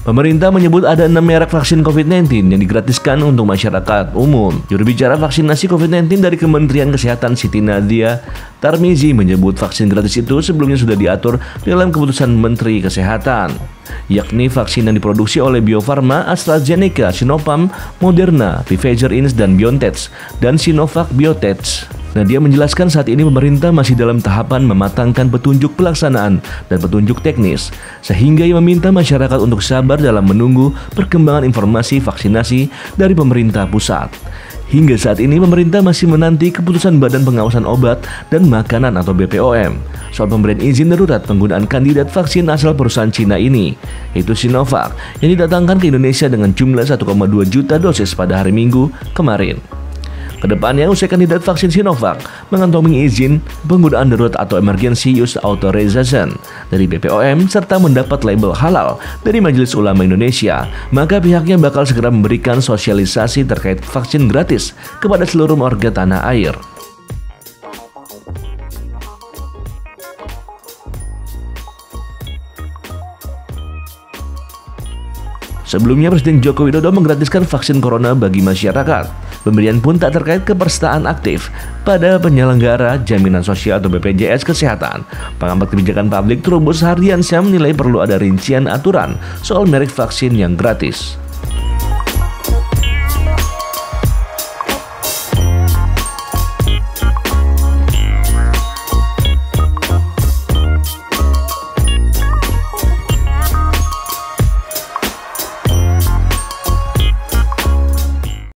Pemerintah menyebut ada enam merek vaksin COVID-19 yang digratiskan untuk masyarakat umum. Juru bicara vaksinasi COVID-19 dari Kementerian Kesehatan Siti Nadia Tarmizi menyebut vaksin gratis itu sebelumnya sudah diatur dalam keputusan Menteri Kesehatan yakni vaksin yang diproduksi oleh Bio Farma, AstraZeneca, Sinopharm, Moderna, Pfizer Inc. dan BioNTech, dan Sinovac Biotech. Nadia menjelaskan saat ini pemerintah masih dalam tahapan mematangkan petunjuk pelaksanaan dan petunjuk teknis, sehingga ia meminta masyarakat untuk sabar dalam menunggu perkembangan informasi vaksinasi dari pemerintah pusat. Hingga saat ini pemerintah masih menanti keputusan Badan Pengawasan Obat dan Makanan atau BPOM soal pemberian izin darurat penggunaan kandidat vaksin asal perusahaan Cina ini, yaitu Sinovac, yang didatangkan ke Indonesia dengan jumlah 1,2 juta dosis pada hari Minggu kemarin. Ke depannya, usai kandidat vaksin Sinovac mengantongi izin penggunaan darurat atau emergency use authorization dari BPOM serta mendapat label halal dari Majelis Ulama Indonesia, maka pihaknya bakal segera memberikan sosialisasi terkait vaksin gratis kepada seluruh warga tanah air. Sebelumnya Presiden Joko Widodo menggratiskan vaksin corona bagi masyarakat. Pemberian pun tak terkait kepesertaan aktif pada penyelenggara jaminan sosial atau BPJS Kesehatan. Pengamat kebijakan publik Trubus Hardiansyah menilai perlu ada rincian aturan soal merek vaksin yang gratis.